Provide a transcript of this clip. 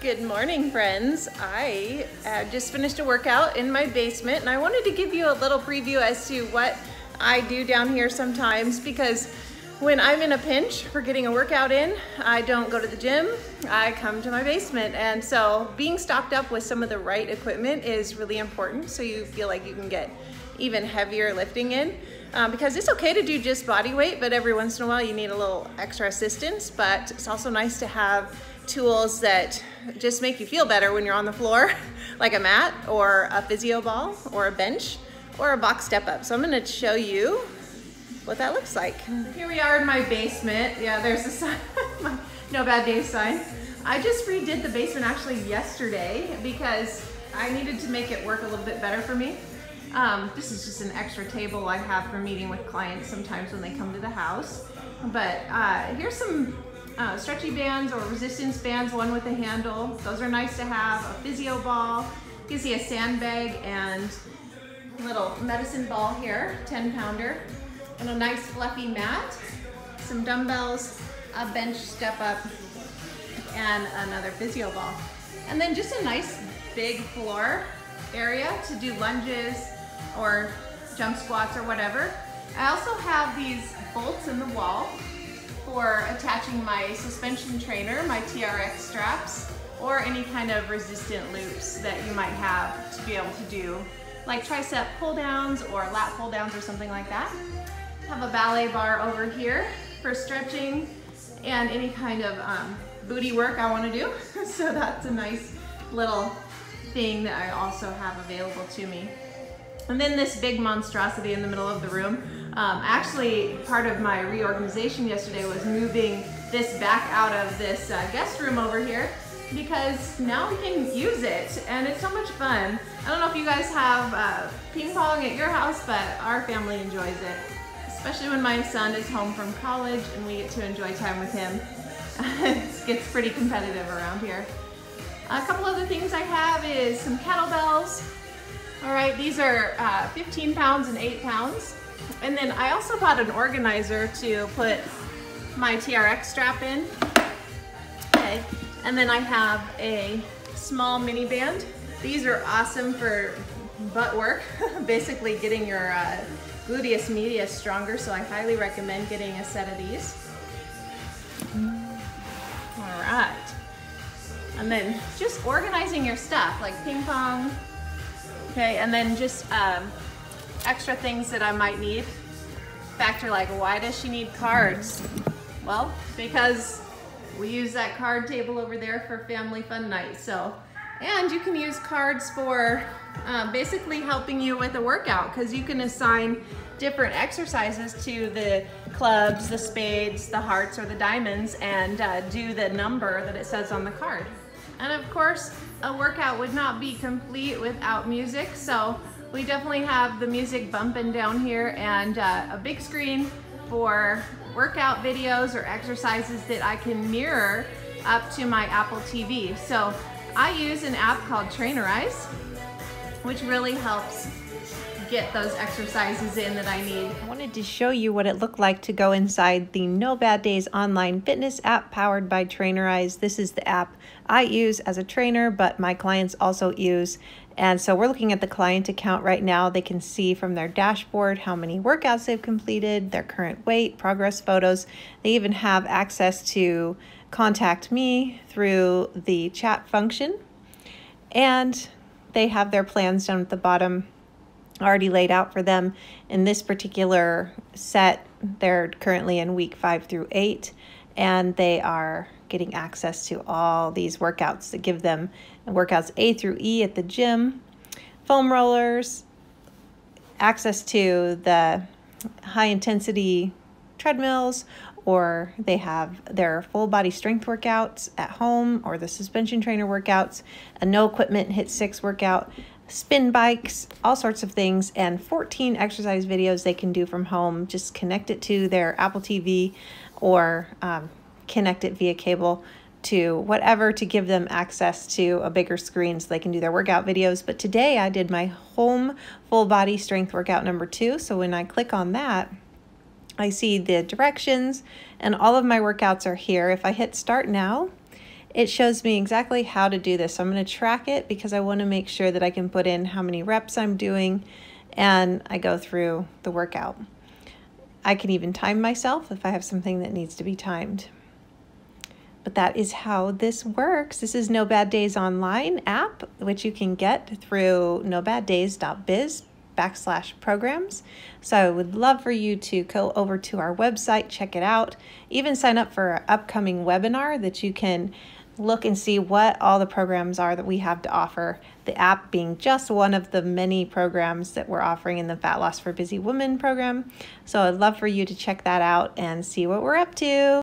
Good morning, friends. I uh, just finished a workout in my basement and I wanted to give you a little preview as to what I do down here sometimes because when I'm in a pinch for getting a workout in, I don't go to the gym, I come to my basement. And so being stocked up with some of the right equipment is really important so you feel like you can get even heavier lifting in. Um, because it's okay to do just body weight, but every once in a while you need a little extra assistance. But it's also nice to have tools that just make you feel better when you're on the floor, like a mat or a physio ball or a bench or a box step up. So I'm gonna show you what that looks like. Here we are in my basement. Yeah, there's a sign, no bad days sign. I just redid the basement actually yesterday because I needed to make it work a little bit better for me. Um, this is just an extra table I have for meeting with clients sometimes when they come to the house. But uh, here's some uh, stretchy bands or resistance bands, one with a handle. Those are nice to have. A physio ball, gives you a sandbag and little medicine ball here, 10 pounder, and a nice fluffy mat, some dumbbells, a bench step up, and another physio ball. And then just a nice big floor area to do lunges or jump squats or whatever. I also have these bolts in the wall for attaching my suspension trainer, my TRX straps, or any kind of resistant loops that you might have to be able to do like tricep pull downs or lat pull downs or something like that. Have a ballet bar over here for stretching and any kind of um, booty work I want to do. so that's a nice little thing that I also have available to me. And then this big monstrosity in the middle of the room. Um, actually, part of my reorganization yesterday was moving this back out of this uh, guest room over here because now we can use it and it's so much fun. I don't know if you guys have uh, ping pong at your house, but our family enjoys it, especially when my son is home from college and we get to enjoy time with him. it gets pretty competitive around here. A couple other things I have is some kettlebells. All right, these are uh, 15 pounds and eight pounds. And then I also bought an organizer to put my TRX strap in. Okay. And then I have a small mini band. These are awesome for butt work, basically getting your uh, gluteus medius stronger. So I highly recommend getting a set of these. All right. And then just organizing your stuff like ping pong. Okay, and then just um, extra things that I might need. Factor like, why does she need cards? Well, because we use that card table over there for family fun night. So, and you can use cards for uh, basically helping you with a workout because you can assign different exercises to the clubs, the spades, the hearts, or the diamonds and uh, do the number that it says on the card. And of course, a workout would not be complete without music. So we definitely have the music bumping down here and uh, a big screen for workout videos or exercises that I can mirror up to my Apple TV. So I use an app called Trainerize, which really helps get those exercises in that I need. I wanted to show you what it looked like to go inside the No Bad Days online fitness app powered by Trainerize. This is the app I use as a trainer, but my clients also use. And so we're looking at the client account right now. They can see from their dashboard how many workouts they've completed, their current weight, progress photos. They even have access to contact me through the chat function. And they have their plans down at the bottom already laid out for them. In this particular set, they're currently in week five through eight, and they are getting access to all these workouts that give them workouts A through E at the gym, foam rollers, access to the high intensity treadmills, or they have their full body strength workouts at home or the suspension trainer workouts, a no equipment HIIT six workout, spin bikes, all sorts of things, and 14 exercise videos they can do from home. Just connect it to their Apple TV or um, connect it via cable to whatever to give them access to a bigger screen so they can do their workout videos. But today I did my home full body strength workout number two. So when I click on that, I see the directions and all of my workouts are here. If I hit start now, it shows me exactly how to do this. So I'm going to track it because I want to make sure that I can put in how many reps I'm doing and I go through the workout. I can even time myself if I have something that needs to be timed. But that is how this works. This is No Bad Days Online app, which you can get through nobaddays.biz backslash programs. So I would love for you to go over to our website, check it out, even sign up for an upcoming webinar that you can look and see what all the programs are that we have to offer. The app being just one of the many programs that we're offering in the Fat Loss for Busy Women program. So I'd love for you to check that out and see what we're up to.